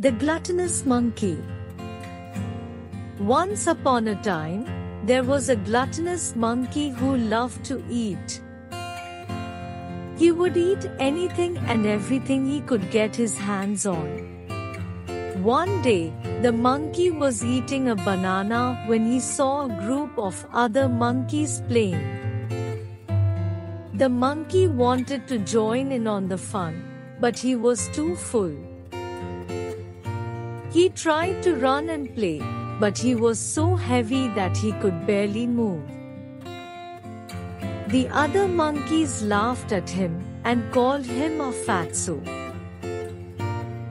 The Gluttonous Monkey Once upon a time, there was a gluttonous monkey who loved to eat. He would eat anything and everything he could get his hands on. One day, the monkey was eating a banana when he saw a group of other monkeys playing. The monkey wanted to join in on the fun, but he was too full. He tried to run and play, but he was so heavy that he could barely move. The other monkeys laughed at him and called him a fatso.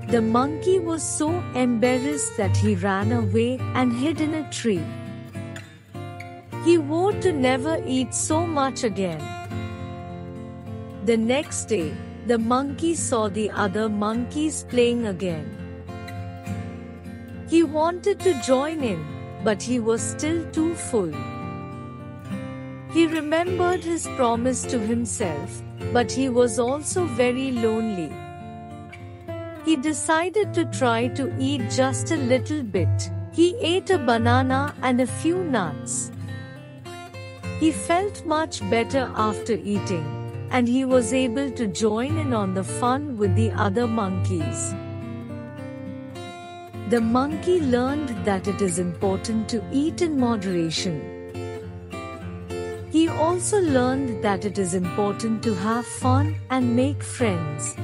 The monkey was so embarrassed that he ran away and hid in a tree. He vowed to never eat so much again. The next day, the monkey saw the other monkeys playing again. He wanted to join in, but he was still too full. He remembered his promise to himself, but he was also very lonely. He decided to try to eat just a little bit. He ate a banana and a few nuts. He felt much better after eating, and he was able to join in on the fun with the other monkeys. The monkey learned that it is important to eat in moderation. He also learned that it is important to have fun and make friends.